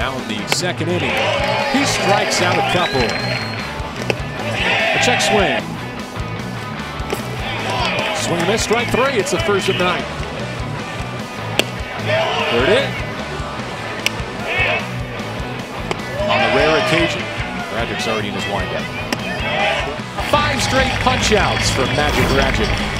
Now in the second inning, he strikes out a couple. A check swing. Swing and miss, strike three. It's the first of nine. There it is. On the rare occasion, Rajcic's already in his windup. Five straight punch outs from Magic Radrick.